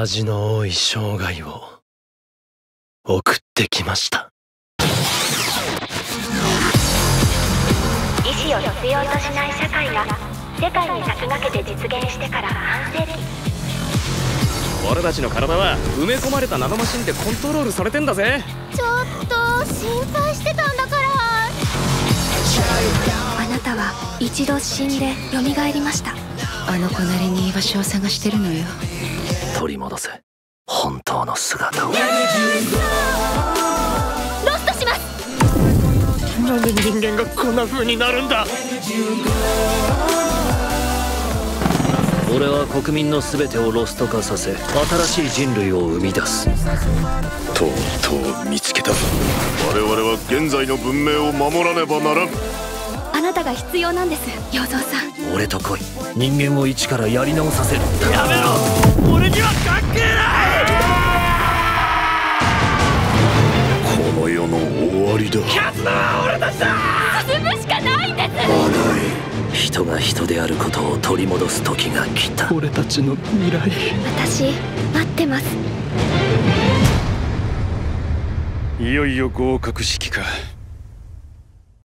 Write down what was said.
恥の多い生涯を送ってきました。意志を必要としない社会が世界に先駆けて実現してから半世紀俺たちの体は埋め込まれたナノマシンでコントロールされてんだぜ。ちょっと心配してたんだから。あなたは一度死んで蘇りました。あの子なりに居場所を探してるのよ取り戻せ本当の姿を。ロストします。なんで人間がこんな風になるんだ。俺は国民の全てをロスト化させ新しい人類を生み出す。とうとう見つけた我々は現在の文明を守らねばならん。あなたが必要なんです洋蔵さん。俺と来い。人間を一からやり直させる。やめろ関係ないこの世の終わりだ。進むしかないんです。人が人であることを取り戻す時が来た。俺たちの未来。私待ってます。いよいよ合格式か